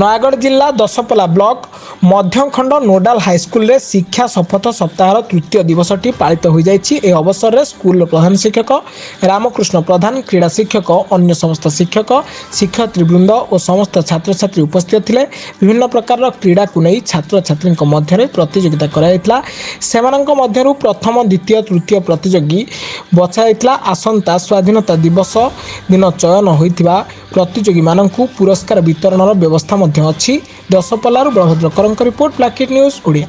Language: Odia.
ନୟାଗଡ଼ ଜିଲ୍ଲା ଦଶପଲ୍ଲା ବ୍ଲକ ମଧ୍ୟଖଣ୍ଡ ନୋଡାଲ ହାଇସ୍କୁଲରେ ଶିକ୍ଷା ଶପଥ ସପ୍ତାହର ତୃତୀୟ ଦିବସଟି ପାଳିତ ହୋଇଯାଇଛି। ଏହି ଅବସରରେ ସ୍କୁଲର ପ୍ରଧାନ ଶିକ୍ଷକ ରାମକୃଷ୍ଣ ପ୍ରଧାନ କ୍ରୀଡ଼ା ଶିକ୍ଷକ ଅନ୍ୟ ସମସ୍ତ ଶିକ୍ଷକ ଶିକ୍ଷୟିତ୍ରୀବୃନ୍ଦ ଓ ସମସ୍ତ ଛାତ୍ରଛାତ୍ରୀ ଉପସ୍ଥିତ ଥିଲେ। ବିଭିନ୍ନ ପ୍ରକାରର କ୍ରୀଡ଼ାକୁ ନେଇ ଛାତ୍ରଛାତ୍ରୀଙ୍କ ମଧ୍ୟରେ ପ୍ରତିଯୋଗିତା କରାଯାଇଥିଲା। ସେମାନଙ୍କ ମଧ୍ୟରୁ ପ୍ରଥମ ଦ୍ୱିତୀୟ ତୃତୀୟ ପ୍ରତିଯୋଗୀ ବଛାଯାଇଥିଲା। ଆସନ୍ତା ସ୍ୱାଧୀନତା ଦିବସ ଦିନ ଚୟନ ହୋଇଥିବା ପ୍ରତିଯୋଗୀମାନଙ୍କୁ ପୁରସ୍କାର ବିତରଣର ବ୍ୟବସ୍ଥା ମଧ୍ୟ ଅଛି ଦଶପଲ୍ଲାରୁ ବଳଭଦ୍ର କରଙ୍କ ରିପୋର୍ଟ ପ୍ଲାକେଟ୍ ନ୍ୟୁଜ୍ ଓଡ଼ିଆ